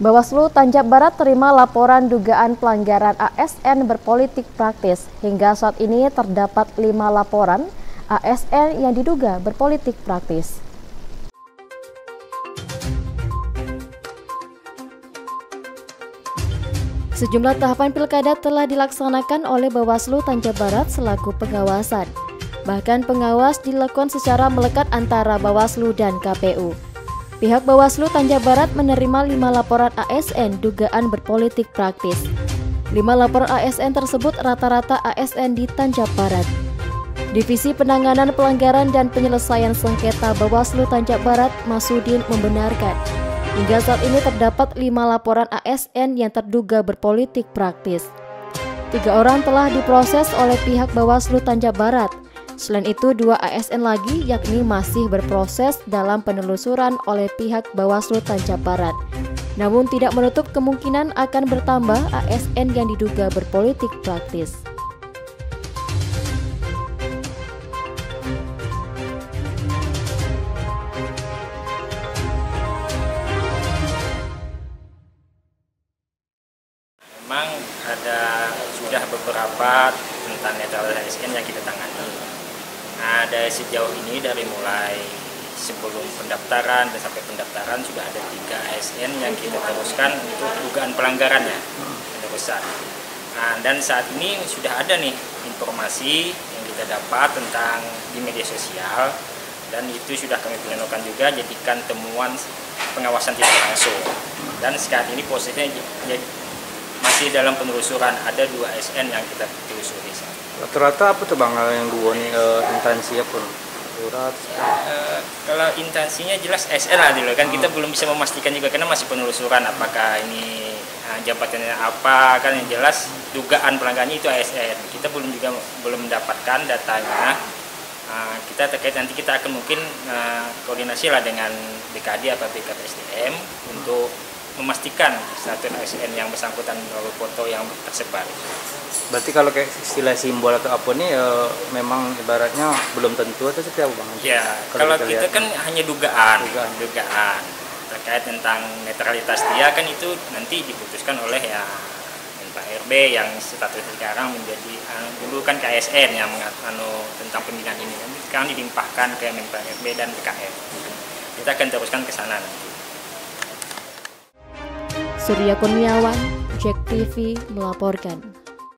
Bawaslu Tanjab Barat terima laporan dugaan pelanggaran ASN berpolitik praktis. Hingga saat ini terdapat lima laporan ASN yang diduga berpolitik praktis. Sejumlah tahapan pilkada telah dilaksanakan oleh Bawaslu Tanjab Barat selaku pengawasan. Bahkan pengawas dilakukan secara melekat antara Bawaslu dan KPU. Pihak Bawaslu Tanja Barat menerima lima laporan ASN dugaan berpolitik praktis. Lima laporan ASN tersebut rata-rata ASN di Tanja Barat. Divisi Penanganan Pelanggaran dan Penyelesaian Sengketa Bawaslu Tanja Barat, Masudin membenarkan, hingga saat ini terdapat lima laporan ASN yang terduga berpolitik praktis. Tiga orang telah diproses oleh pihak Bawaslu Tanja Barat, Selain itu, dua ASN lagi yakni masih berproses dalam penelusuran oleh pihak Bawaslu Tanjab Barat. Namun tidak menutup kemungkinan akan bertambah ASN yang diduga berpolitik praktis. Memang ada sudah beberapa tentang netralitas ASN yang kita tangani Nah, dari sejauh ini dari mulai sebelum pendaftaran dan sampai pendaftaran sudah ada tiga ASN yang kita teruskan untuk dugaan pelanggarannya penerusan. Nah, dan saat ini sudah ada nih informasi yang kita dapat tentang di media sosial dan itu sudah kami plenokan juga jadikan temuan pengawasan tidak langsung. Dan saat ini posisinya masih dalam penelusuran ada dua ASN yang kita telusuri. Rata-rata apa tuh bang yang dua nih uh, intansi pun? Surat. Uh, kalau intansinya jelas SN lah dulu kan hmm. kita belum bisa memastikan juga karena masih penelusuran apakah ini uh, jabatannya apa kan yang jelas dugaan pelanggannya itu ASN kita belum juga belum mendapatkan datanya uh, kita terkait nanti kita akan mungkin uh, koordinasi lah dengan BKD atau BKPSDM untuk memastikan satu ASN yang bersangkutan melalui foto yang tersebar. Berarti kalau kayak istilah simbol atau apa nih e, memang ibaratnya belum tentu atau seperti apa bang? Ya, kalau, kalau kita, kita kan hanya dugaan, dugaan, dugaan terkait tentang netralitas dia kan itu nanti diputuskan oleh ya Pak RB yang status sekarang menjadi uh, dulu kan KSN yang anu tentang pembinaan ini nanti sekarang dilimpahkan ke Menpan RB dan BKF. Kita akan teruskan ke sana nanti. Surya Kurniawan, Jack TV melaporkan.